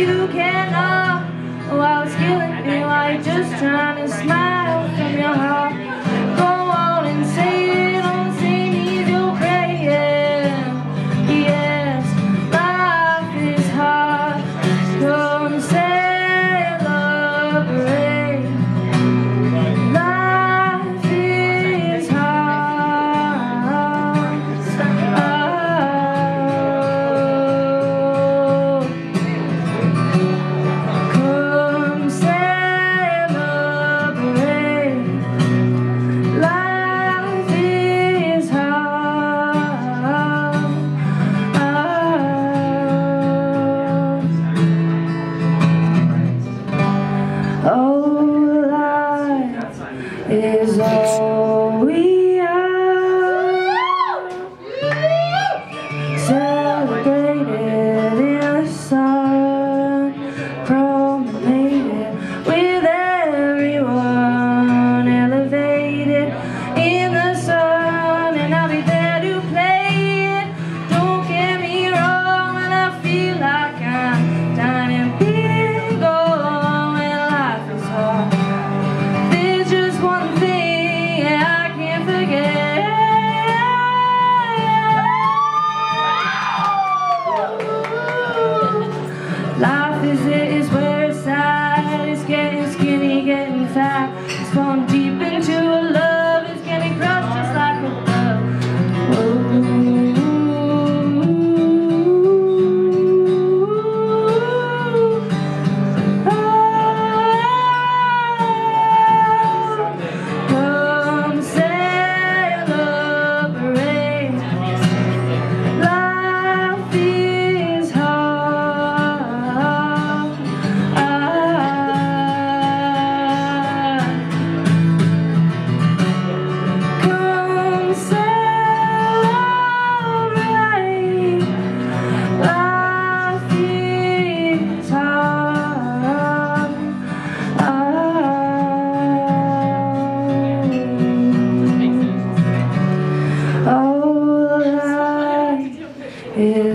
you cannot. Oh, I was killing me, like just trying to smile. is all. visit his website is getting is